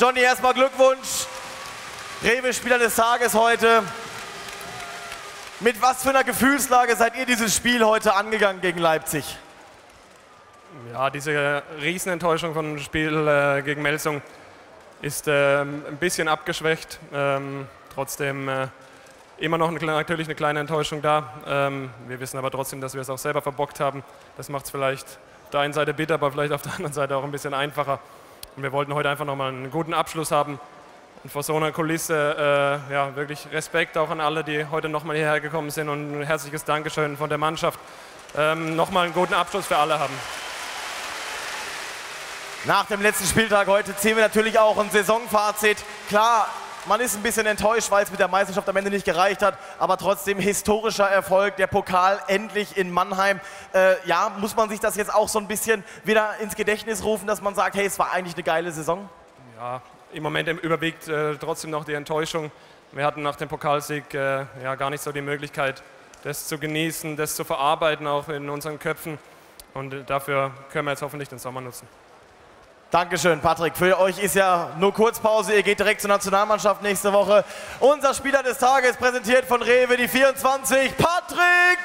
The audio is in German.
Johnny, erstmal Glückwunsch. Rewe Spieler des Tages heute. Mit was für einer Gefühlslage seid ihr dieses Spiel heute angegangen gegen Leipzig? Ja, diese Riesenenttäuschung von dem Spiel äh, gegen Melsung ist äh, ein bisschen abgeschwächt. Ähm, trotzdem äh, immer noch eine, natürlich eine kleine Enttäuschung da. Ähm, wir wissen aber trotzdem, dass wir es auch selber verbockt haben. Das macht es vielleicht auf der einen Seite bitter, aber vielleicht auf der anderen Seite auch ein bisschen einfacher. Und wir wollten heute einfach nochmal einen guten Abschluss haben. Und vor so einer Kulisse äh, ja, wirklich Respekt auch an alle, die heute nochmal hierher gekommen sind und ein herzliches Dankeschön von der Mannschaft. Ähm, nochmal einen guten Abschluss für alle haben. Nach dem letzten Spieltag heute ziehen wir natürlich auch ein Saisonfazit. Klar, man ist ein bisschen enttäuscht, weil es mit der Meisterschaft am Ende nicht gereicht hat, aber trotzdem historischer Erfolg, der Pokal endlich in Mannheim. Äh, ja, muss man sich das jetzt auch so ein bisschen wieder ins Gedächtnis rufen, dass man sagt, hey, es war eigentlich eine geile Saison? Ja, im Moment überwiegt äh, trotzdem noch die Enttäuschung. Wir hatten nach dem Pokalsieg äh, ja, gar nicht so die Möglichkeit, das zu genießen, das zu verarbeiten, auch in unseren Köpfen. Und dafür können wir jetzt hoffentlich den Sommer nutzen. Dankeschön, Patrick. Für euch ist ja nur Kurzpause. Ihr geht direkt zur Nationalmannschaft nächste Woche. Unser Spieler des Tages präsentiert von Rewe die 24, Patrick